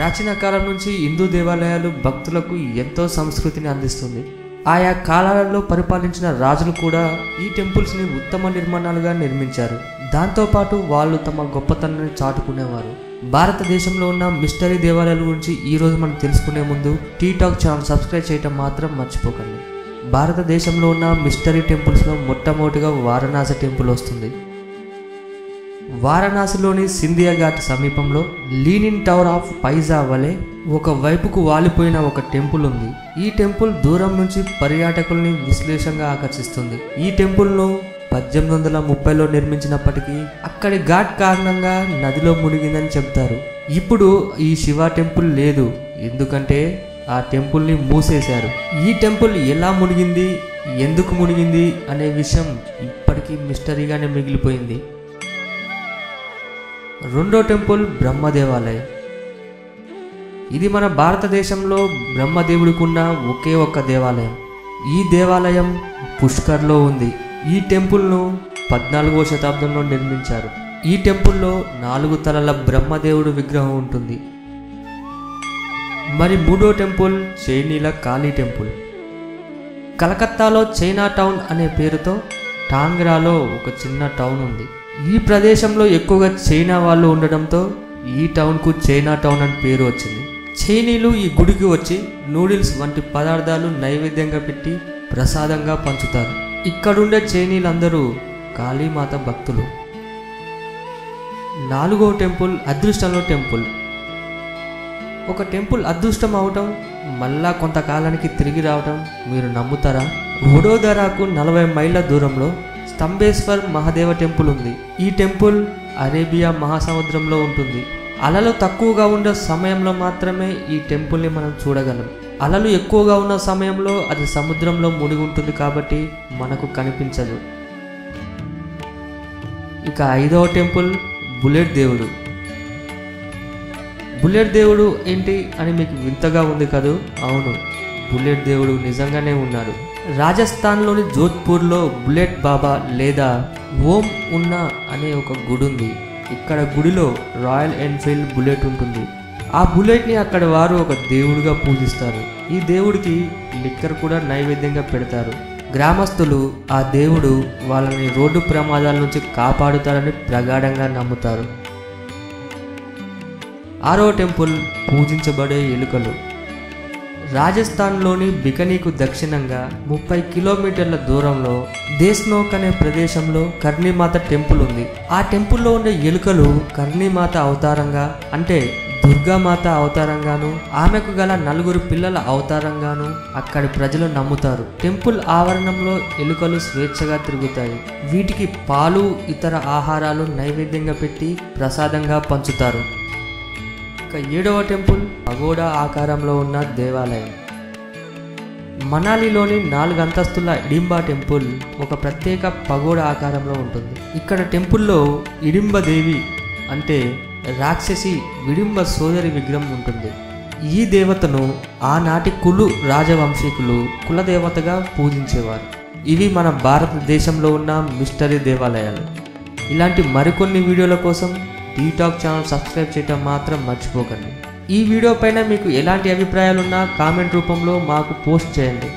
ప్రాచీన కాలం నుంచి హిందూ దేవాలయాలు భక్తులకు ఎంతో సంస్కృతిని అందిస్తుంది. ఆయా కాలాలలో పరిపాలించిన రాజులు కూడా ఈ టెంపుల్స్ని ఉత్తమ నిర్మాణాలుగా నిర్మించారు. దాంతోపాటు వాళ్ళు తమ గొప్పతనాన్ని చాటుకునేవారు. భారతదేశంలో ఉన్న మిస్టరీ దేవాలయాల గురించి ఈరోజు మనం తెలుసుకునే ముందు టీ టాక్ ఛానల్ సబ్స్క్రైబ్ చేయటం మాత్రం మర్చిపోకండి. భారతదేశంలో ఉన్న మిస్టరీ టెంపుల్స్లో మొట్టమొదటిగా వారణాసి టెంపుల్ వస్తుంది. వారణాసిలోని సింధియా ఘాట్ సమీపంలో లీనిన్ టవర్ ఆఫ్ పైజా వలె ఒక వైపుకు వాలిపోయిన ఒక టెంపుల్ ఉంది. ఈ టెంపుల్ దూరం నుంచి పర్యాటకుల్ని విశ్లేషంగా ఆకర్షిస్తుంది. ఈ టెంపుల్ను పద్దెనిమిది వందల ముప్పైలో నిర్మించినప్పటికీ అక్కడి ఘాట్ కారణంగా నదిలో మునిగిందని చెప్తారు. ఇప్పుడు ఈ శివ టెంపుల్ లేదు. ఎందుకంటే ఆ టెంపుల్ని మూసేశారు. ఈ టెంపుల్ ఎలా మునిగింది? ఎందుకు మునిగింది? అనే విషయం ఇప్పటికీ మిస్టరీగానే మిగిలిపోయింది. రెండో టెంపుల్ బ్రహ్మ దేవాలయం ఇది మన భారతదేశంలో బ్రహ్మదేవుడికున్న ఒకే ఒక్క దేవాలయం. ఈ దేవాలయం పుష్కర్లో ఉంది. ఈ టెంపుల్ను పద్నాలుగో శతాబ్దంలో నిర్మించారు. ఈ టెంపుల్లో నాలుగు తలల బ్రహ్మదేవుడు విగ్రహం ఉంటుంది. మరి మూడో టెంపుల్ చైనీల కాళీ టెంపుల్. కలకత్తాలో చైనా టౌన్ అనే పేరుతో టాంగ్రాలో ఒక చిన్న టౌన్ ఉంది. ఈ ప్రదేశంలో ఎక్కువగా చైనా వాళ్ళు ఉండడంతో ఈ టౌన్కు చైనా టౌన్ అని పేరు వచ్చింది. చైనీలు ఈ గుడికి వచ్చి నూడిల్స్ వంటి పదార్థాలు నైవేద్యంగా పెట్టి ప్రసాదంగా పంచుతారు. ఇక్కడుండే చైనీలందరూ కాళీమాత భక్తులు. నాలుగో టెంపుల్ అదృష్టంలో టెంపుల్. ఒక టెంపుల్ అదృష్టం అవటం మళ్ళా కొంతకాలానికి తిరిగి రావటం మీరు నమ్ముతారా? వడోదరాకు నలభై మైళ్ళ దూరంలో స్తంభేశ్వర్ మహాదేవ టెంపుల్ ఉంది. ఈ టెంపుల్ అరేబియా మహాసముద్రంలో ఉంటుంది. అలలు తక్కువగా ఉండే సమయంలో మాత్రమే ఈ టెంపుల్ని మనం చూడగలం. అలలు ఎక్కువగా ఉన్న సమయంలో అది సముద్రంలో మునిగి ఉంటుంది కాబట్టి మనకు కనిపించదు. ఇక ఐదవ టెంపుల్ బుల్లెట్ దేవుడు. బుల్లెట్ దేవుడు ఏంటి అని మీకు వింతగా ఉంది కదూ? అవును బుల్లెట్ దేవుడు నిజంగానే ఉన్నాడు. రాజస్థాన్లోని జోధ్పూర్లో బుల్లెట్ బాబా లేదా ఓం ఉన్న అనే ఒక గుడి ఉంది ఇక్కడ గుడిలో రాయల్ ఎన్ఫీల్డ్ బుల్లెట్ ఉంటుంది. ఆ బుల్లెట్ని అక్కడ వారు ఒక దేవుడిగా పూజిస్తారు. ఈ దేవుడికి లిక్కర్ కూడా నైవేద్యంగా పెడతారు. గ్రామస్తులు ఆ దేవుడు వాళ్ళని రోడ్డు ప్రమాదాల నుంచి కాపాడుతారని ప్రగాఢంగా నమ్ముతారు. ఆరో టెంపుల్ పూజించబడే ఎలుకలు. రాజస్థాన్లోని బికనీకు దక్షిణంగా ముప్పై కిలోమీటర్ల దూరంలో దేశ్నోక్ అనే ప్రదేశంలో కర్ణీమాత టెంపుల్ ఉంది. ఆ టెంపుల్లో ఉండే ఎలుకలు కర్ణీమాత అవతారంగా అంటే దుర్గామాత అవతారంగాను ఆమెకు గల నలుగురు పిల్లల అవతారంగాను అక్కడి ప్రజలు నమ్ముతారు. టెంపుల్ ఆవరణంలో ఎలుకలు స్వేచ్ఛగా తిరుగుతాయి. వీటికి పాలు ఇతర ఆహారాలు నైవేద్యంగా పెట్టి ప్రసాదంగా పంచుతారు. యొక్క ఏడవ టెంపుల్ పగోడా ఆకారంలో ఉన్న దేవాలయం. మనాలిలోని నాలుగు అంతస్తుల ఇడింబా టెంపుల్ ఒక ప్రత్యేక పగోడా ఆకారంలో ఉంటుంది. ఇక్కడ టెంపుల్లో ఇడింబ దేవి అంటే రాక్షసి విడింబ సోదరి విగ్రహం ఉంటుంది. ఈ దేవతను ఆనాటి కులు రాజవంశీకులు కులదేవతగా పూజించేవారు. ఇవి మన భారతదేశంలో ఉన్న మిస్టరీ దేవాలయాలు. ఇలాంటి మరికొన్ని వీడియోల కోసం టీటాక్ ఛానల్ సబ్స్క్రైబ్ చేయటం మాత్రం మర్చిపోకండి. ఈ వీడియో పైన మీకు ఎలాంటి అభిప్రాయాలున్నా కామెంట్ రూపంలో మాకు పోస్ట్ చేయండి.